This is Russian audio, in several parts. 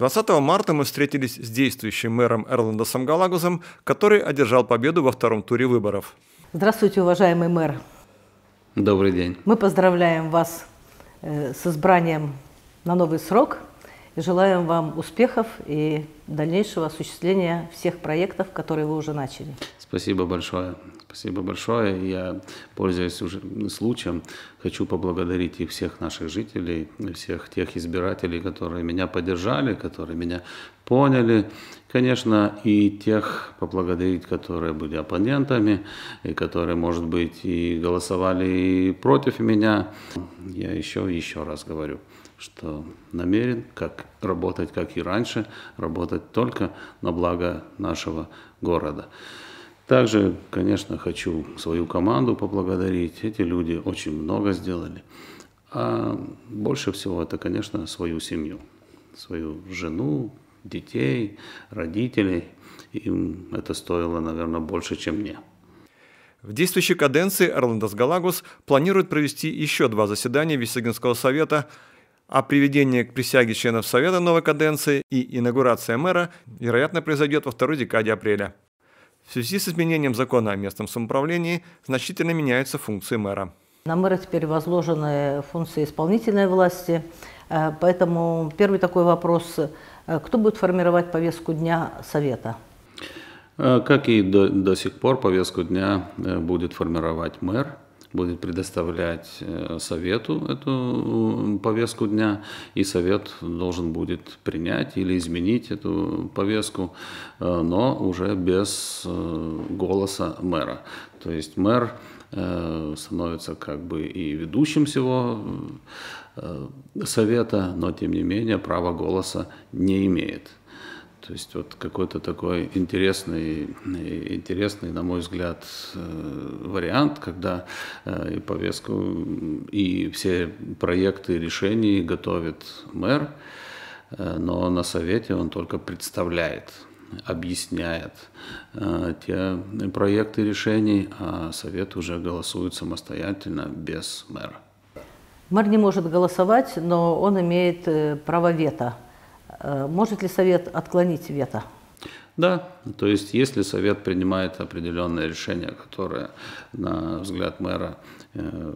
20 марта мы встретились с действующим мэром Эрландосом Галагузом, который одержал победу во втором туре выборов. Здравствуйте, уважаемый мэр. Добрый день. Мы поздравляем вас э, с избранием на новый срок и желаем вам успехов и дальнейшего осуществления всех проектов, которые вы уже начали. Спасибо большое. Спасибо большое. Я, пользуясь уже случаем, хочу поблагодарить и всех наших жителей, всех тех избирателей, которые меня поддержали, которые меня поняли. Конечно, и тех поблагодарить, которые были оппонентами, и которые, может быть, и голосовали против меня. Я еще еще раз говорю, что намерен как работать, как и раньше, работать только на благо нашего города. Также, конечно, хочу свою команду поблагодарить. Эти люди очень много сделали. А больше всего это, конечно, свою семью, свою жену, детей, родителей. Им это стоило, наверное, больше, чем мне. В действующей каденции Эрландас Галагус планирует провести еще два заседания Висагинского совета, а приведение к присяге членов Совета новой каденции и инаугурация мэра, вероятно, произойдет во второй декаде апреля. В связи с изменением закона о местном самоуправлении значительно меняются функции мэра. На мэра теперь возложены функции исполнительной власти, э, поэтому первый такой вопрос. Э, кто будет формировать повестку дня Совета? Э, как и до, до сих пор, повестку дня будет формировать мэр будет предоставлять э, совету эту повестку дня, и совет должен будет принять или изменить эту повестку, э, но уже без э, голоса мэра. То есть мэр становится как бы и ведущим всего совета, но тем не менее права голоса не имеет. То есть вот какой-то такой интересный, интересный, на мой взгляд, э, вариант, когда э, и повестку, и все проекты решений готовит мэр, э, но на совете он только представляет, объясняет те проекты решений, а совет уже голосует самостоятельно без мэра. Мэр не может голосовать, но он имеет право вето может ли Совет отклонить вето? Да, то есть если Совет принимает определенное решение, которое, на взгляд мэра, э,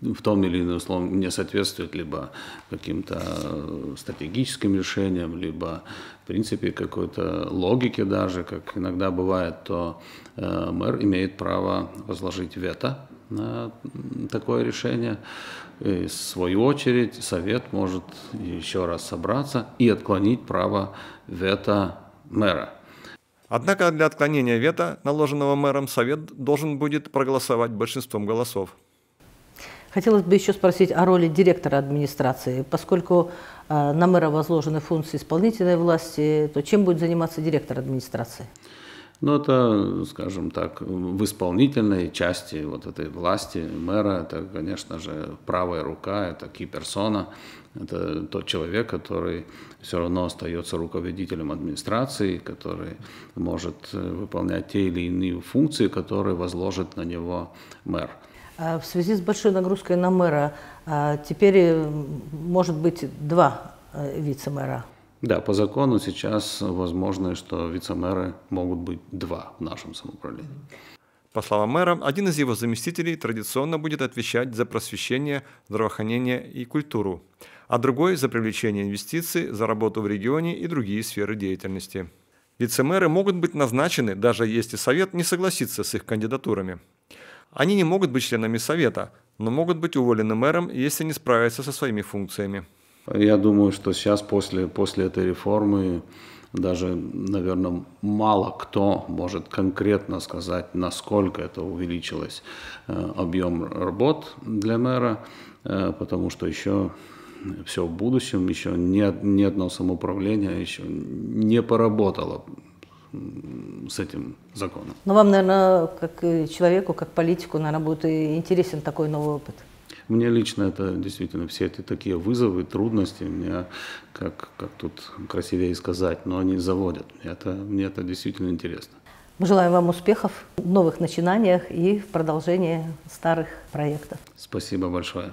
в том или ином случае не соответствует либо каким-то стратегическим решениям, либо в принципе какой-то логике даже, как иногда бывает, то э, мэр имеет право возложить вето на такое решение. И в свою очередь совет может еще раз собраться и отклонить право вето мэра. Однако для отклонения вето, наложенного мэром, совет должен будет проголосовать большинством голосов. Хотелось бы еще спросить о роли директора администрации. Поскольку э, на мэра возложены функции исполнительной власти, то чем будет заниматься директор администрации? Ну, это, скажем так, в исполнительной части вот этой власти мэра, это, конечно же, правая рука, это киперсона, это тот человек, который все равно остается руководителем администрации, который может э, выполнять те или иные функции, которые возложит на него мэр. А в связи с большой нагрузкой на мэра а, теперь может быть два э, вице-мэра. Да, по закону сейчас возможно, что вице-мэры могут быть два в нашем самоуправлении. По словам мэра, один из его заместителей традиционно будет отвечать за просвещение, здравоохранение и культуру, а другой – за привлечение инвестиций, за работу в регионе и другие сферы деятельности. Вице-мэры могут быть назначены, даже если Совет не согласится с их кандидатурами. Они не могут быть членами Совета, но могут быть уволены мэром, если не справятся со своими функциями. Я думаю, что сейчас после, после этой реформы даже, наверное, мало кто может конкретно сказать, насколько это увеличилось э, объем работ для мэра, э, потому что еще все в будущем, еще ни, ни одно самоуправление еще не поработало с этим законом. Но вам, наверное, как человеку, как политику, наверное, будет интересен такой новый опыт. Мне лично это действительно все эти такие вызовы, трудности, меня, как, как тут красивее сказать, но они заводят. Это, мне это действительно интересно. Мы желаем вам успехов в новых начинаниях и в продолжении старых проектов. Спасибо большое.